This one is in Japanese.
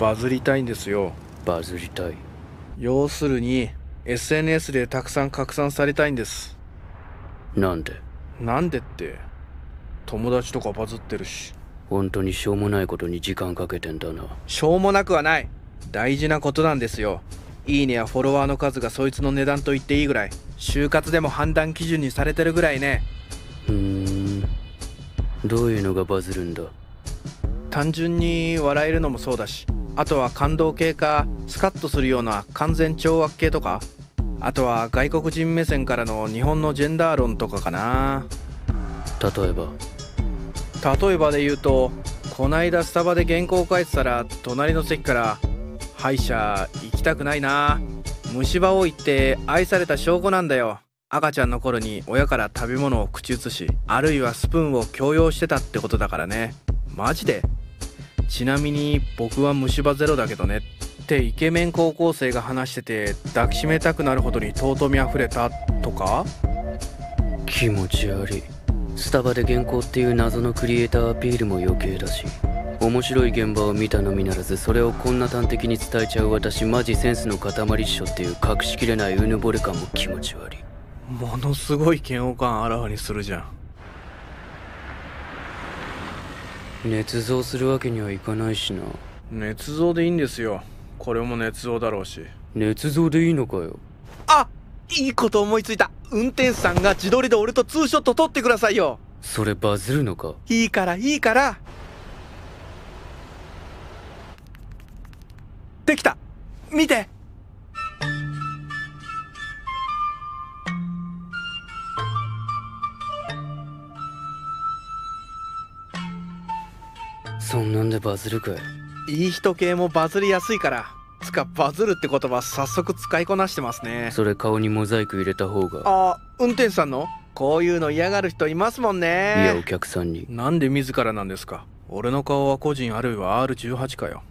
バズりたいんですよ。バズりたい。要するに SNS でたくさん拡散されたいんです。なんで？なんでって友達とかバズってるし。本当にしょうもないことに時間かけてんだな。しょうもなくはない。大事なことなんですよ。いいねやフォロワーの数がそいつの値段と言っていいぐらい。就活でも判断基準にされてるぐらいね。うーん。どういうのがバズるんだ？単純に笑えるのもそうだしあとは感動系かスカッとするような完全懲悪系とかあとは外国人目線からの日本のジェンダー論とかかな。例えば？例えばで言うとこないだスタバで原稿書いてたら隣の席から「歯医者行きたくないな。虫歯多いって愛された証拠なんだよ」赤ちゃんの頃に親から食べ物を口移しあるいはスプーンを強要してたってことだからね。マジで？ちなみに僕は虫歯ゼロだけどねってイケメン高校生が話してて抱きしめたくなるほどに尊みあふれたとか？気持ち悪い。スタバで原稿っていう謎のクリエイターアピールも余計だし面白い現場を見たのみならずそれをこんな端的に伝えちゃう私マジセンスの塊っしょっていう隠しきれないうぬぼれ感も気持ち悪い。ものすごい嫌悪感あらわにするじゃん捏造するわけにはいかないしな。捏造でいいんですよ。これも捏造だろうし。捏造でいいのかよ。あいいこと思いついた。運転手さんが自撮りで俺とツーショット撮ってくださいよ。それバズるのか？いいからいいから。できた。見てそんなんでバズるかよいい人系もバズりやすいからつかバズるって言葉早速使いこなしてますね。それ顔にモザイク入れた方が。あ運転手さんの？こういうの嫌がる人いますもんいやおね客さんに。なんで自らなんですか？俺の顔は個人あるいは R18 かよ